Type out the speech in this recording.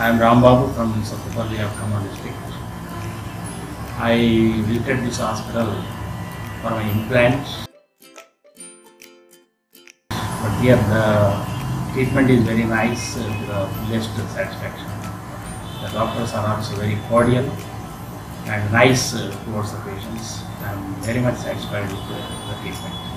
I am Ram Babu from Sattupalli of Khammam district. I visited this hospital for my implants. But here the treatment is very nice uh, to the fullest satisfaction. The doctors are also very cordial and nice uh, towards the patients. I am very much satisfied with the, treatment.